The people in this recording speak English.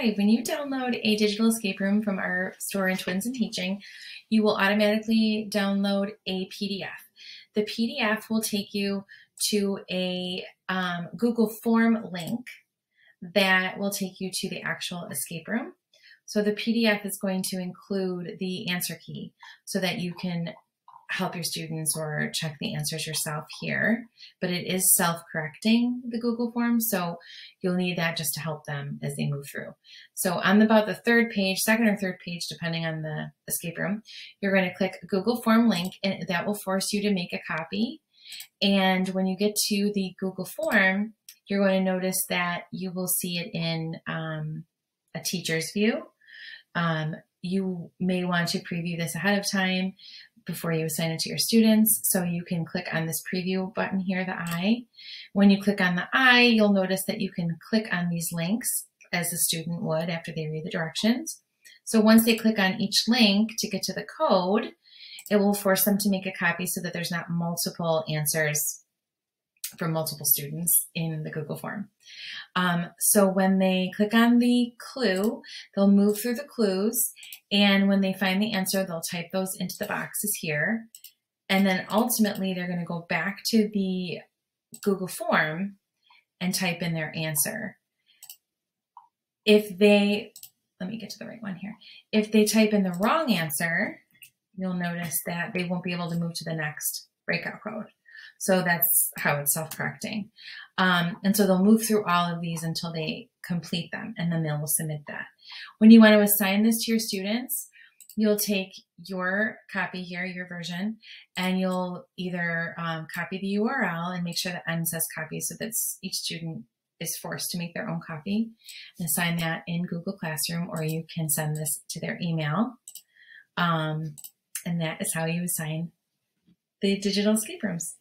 Hi, when you download a digital escape room from our store in Twins and Teaching, you will automatically download a PDF. The PDF will take you to a um, Google form link that will take you to the actual escape room. So the PDF is going to include the answer key so that you can help your students or check the answers yourself here, but it is self-correcting the Google form, so you'll need that just to help them as they move through. So on about the third page, second or third page, depending on the escape room, you're going to click Google form link and that will force you to make a copy. And when you get to the Google form, you're going to notice that you will see it in um, a teacher's view. Um, you may want to preview this ahead of time before you assign it to your students. So you can click on this preview button here, the eye. When you click on the eye, you'll notice that you can click on these links as a student would after they read the directions. So once they click on each link to get to the code, it will force them to make a copy so that there's not multiple answers for multiple students in the Google form. Um, so when they click on the clue, they'll move through the clues. And when they find the answer, they'll type those into the boxes here. And then ultimately, they're going to go back to the Google form and type in their answer. If they, let me get to the right one here. If they type in the wrong answer, you'll notice that they won't be able to move to the next breakout code. So that's how it's self-correcting. Um, and so they'll move through all of these until they complete them and then they'll submit that. When you want to assign this to your students, you'll take your copy here, your version, and you'll either um, copy the URL and make sure that N says copy so that each student is forced to make their own copy and assign that in Google Classroom, or you can send this to their email. Um, and that is how you assign the digital escape rooms.